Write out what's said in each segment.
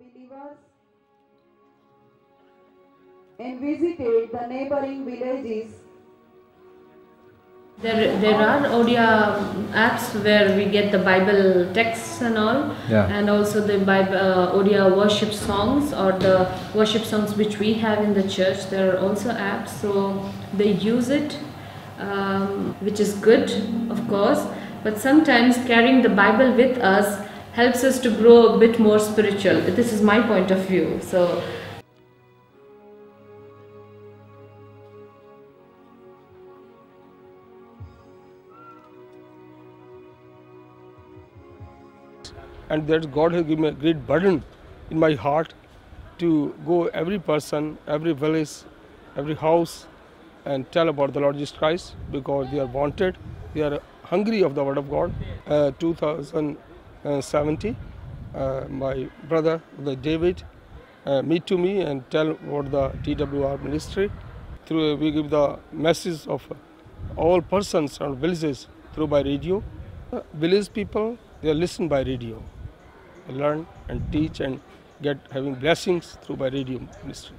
believers and visited the neighboring villages There, there are Odia apps where we get the Bible texts and all, Yeah. and also the Bible uh, Odia worship songs or the worship songs which we have in the church. There are also apps, so they use it, um, which is good, of course. But sometimes carrying the Bible with us helps us to grow a bit more spiritual. This is my point of view. So. And that God has given me a great burden in my heart to go every person, every village, every house and tell about the Lord Jesus Christ because they are wanted, they are hungry of the Word of God. Uh, 2000 uh, 70. Uh, my brother, the David, uh, meet to me and tell what the TWR ministry. Through we give the message of all persons and villages through by radio. village people they listen by radio, they learn and teach and get having blessings through by radio ministry.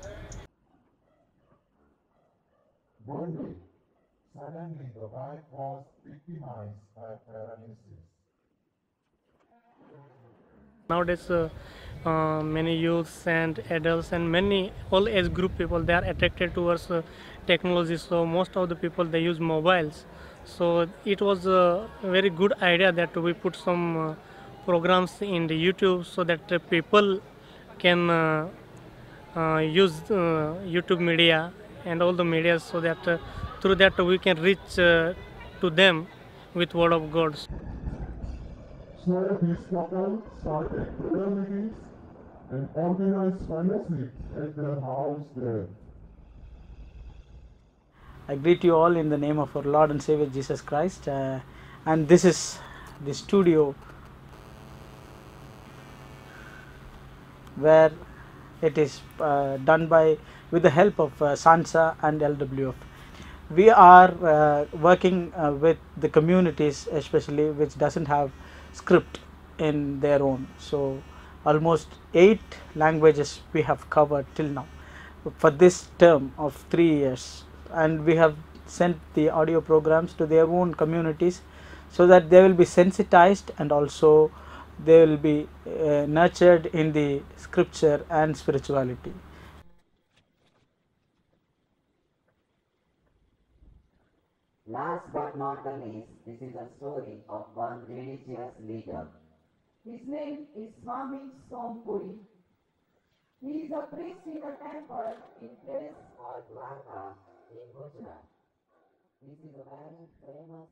One day, suddenly the was victimized by. Nowadays, uh, uh, many youths and adults and many all age group people they are attracted towards uh, technology. So most of the people they use mobiles. So it was a very good idea that we put some uh, programs in the YouTube so that uh, people can uh, use YouTube media and all the media so that through that we can reach to them with word of God. So this couple started prayer and organized fellowship at their house there. I greet you all in the name of our Lord and Savior Jesus Christ. Uh, and this is the studio where it is uh, done by with the help of uh, SANSA and LWF. We are uh, working uh, with the communities, especially which doesn't have script in their own. So almost eight languages we have covered till now for this term of three years and we have sent the audio programs to their own communities so that they will be sensitized and also they will be uh, nurtured in the scripture and spirituality. Last but not the least, this is a story of one religious leader. His name is Swami Sompuri. He is a priest in a temple in place called in Gujarat. This is a very famous